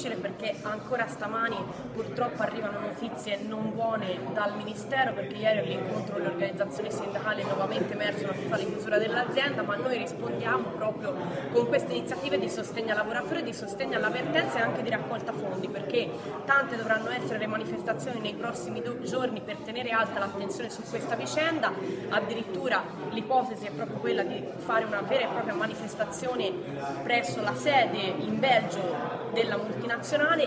difficile perché ancora stamani purtroppo arrivano notizie non buone dal Ministero perché ieri all'incontro con le organizzazioni sindacali è nuovamente emerso una totale chiusura dell'azienda, ma noi rispondiamo proprio con queste iniziative di sostegno al lavoratore, di sostegno all'avvertenza e anche di raccolta fondi perché tante dovranno essere le manifestazioni nei prossimi giorni per tenere alta l'attenzione su questa vicenda, addirittura l'ipotesi è proprio quella di fare una vera e propria manifestazione presso la sede in Belgio della multinazionale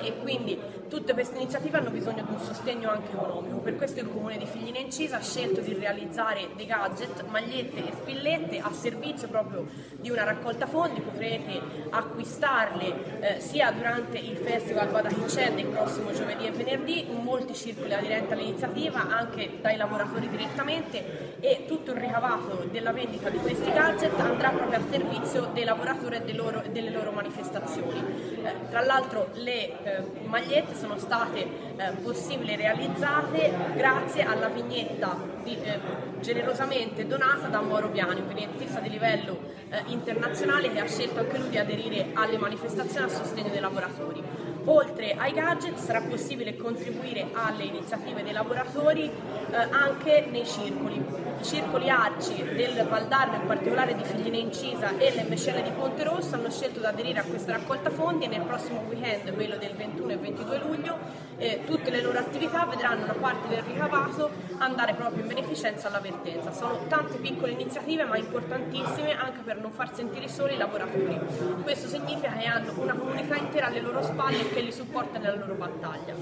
e quindi tutte queste iniziative hanno bisogno di un sostegno anche economico. Per questo il Comune di Figline Incisa ha scelto di realizzare dei gadget, magliette e spillette a servizio proprio di una raccolta fondi, potrete acquistarle eh, sia durante il Festival c'è del prossimo giovedì e venerdì, molti circoli aderenti all'iniziativa, anche dai lavoratori direttamente e tutto il ricavato della vendita di questi gadget andrà proprio a servizio dei lavoratori e delle loro manifestazioni. Eh, tra l'altro le eh, magliette sono state eh, possibili realizzate grazie alla vignetta di, eh, generosamente donata da Moro Piani, un vignettista di livello eh, internazionale che ha scelto anche lui di aderire alle manifestazioni a sostegno dei lavoratori. Oltre ai gadget sarà possibile contribuire alle iniziative dei lavoratori eh, anche nei circoli. I circoli arci del Valdarno, in particolare di Figline Incisa e Mescelle di Ponte Rosso hanno scelto di aderire a questa raccolta fondi e nel prossimo weekend, quello del 21 e 22 luglio, eh, tutte le loro attività vedranno una parte del ricavato andare proprio in beneficenza all'avvertenza. Sono tante piccole iniziative ma importantissime anche per non far sentire soli i lavoratori. Questo significa che hanno una comunità intera alle loro spalle che li supporta nella loro battaglia.